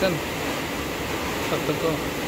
Sen. Ko.